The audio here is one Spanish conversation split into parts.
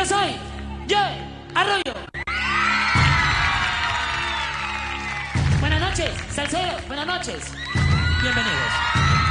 Yo soy Joe Arroyo. Buenas noches, salseros. Buenas noches. Bienvenidos.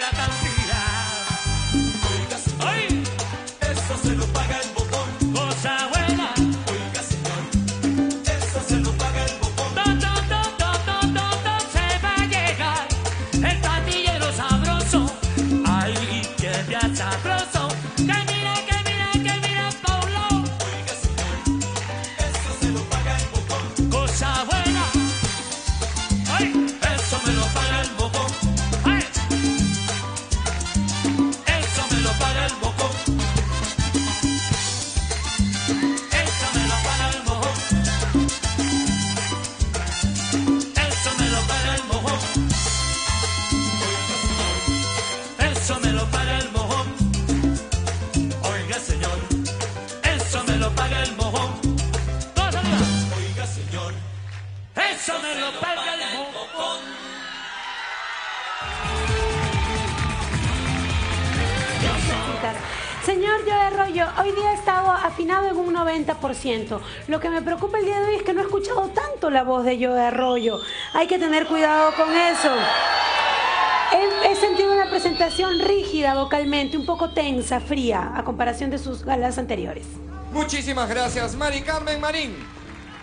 La tampilla. Señor Joe Arroyo, hoy día he estado afinado en un 90%. Lo que me preocupa el día de hoy es que no he escuchado tanto la voz de Joe Arroyo. Hay que tener cuidado con eso. He, he sentido una presentación rígida vocalmente, un poco tensa, fría, a comparación de sus galas anteriores. Muchísimas gracias, Mari Carmen Marín.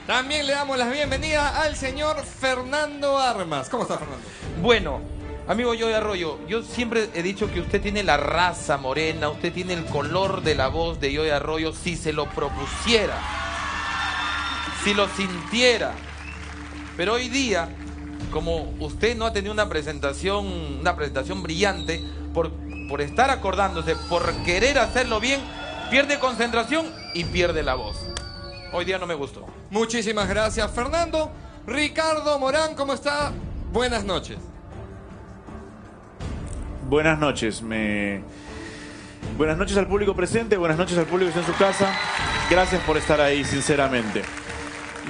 También le damos la bienvenida al señor Fernando Armas. ¿Cómo está, Fernando? Bueno, amigo de Arroyo, yo siempre he dicho que usted tiene la raza morena, usted tiene el color de la voz de de Arroyo si se lo propusiera, si lo sintiera. Pero hoy día, como usted no ha tenido una presentación, una presentación brillante, por, por estar acordándose, por querer hacerlo bien, pierde concentración y pierde la voz. Hoy día no me gustó. Muchísimas gracias, Fernando. Ricardo Morán, ¿cómo está? Buenas noches. Buenas noches, me... Buenas noches al público presente, buenas noches al público que está en su casa. Gracias por estar ahí, sinceramente.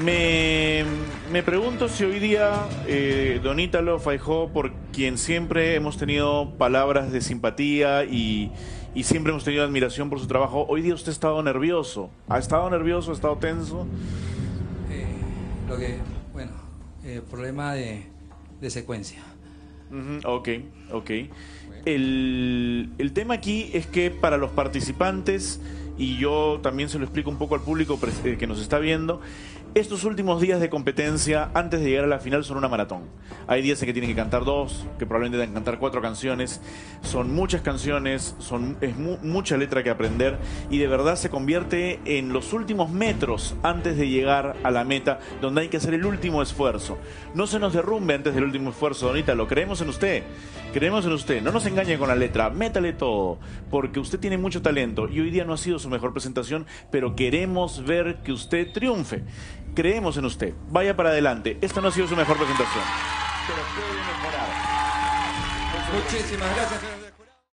Me, me pregunto si hoy día eh, Don Ítalo Faijó, por quien siempre hemos tenido palabras de simpatía y, y siempre hemos tenido admiración por su trabajo. Hoy día usted ha estado nervioso. ¿Ha estado nervioso? ¿Ha estado tenso? Eh, lo que, bueno, eh, problema de, de secuencia. Ujú, Ok, ok. El, el tema aquí es que para los participantes, y yo también se lo explico un poco al público eh, que nos está viendo, estos últimos días de competencia, antes de llegar a la final, son una maratón. Hay días en que tienen que cantar dos, que probablemente que cantar cuatro canciones. Son muchas canciones, son, es mu- mucha letra que aprender y de verdad se convierte en los últimos metros antes de llegar a la meta, donde hay que hacer el último esfuerzo. No se nos derrumbe antes del último esfuerzo, Donita, lo creemos en usted. Creemos en usted. No nos engañe con la letra, métale todo, porque usted tiene mucho talento y hoy día no ha sido su mejor presentación, pero queremos ver que usted triunfe. Creemos en usted. Vaya para adelante. Esta no ha sido su mejor presentación. Pero puede mejorar. Muchísimas gracias.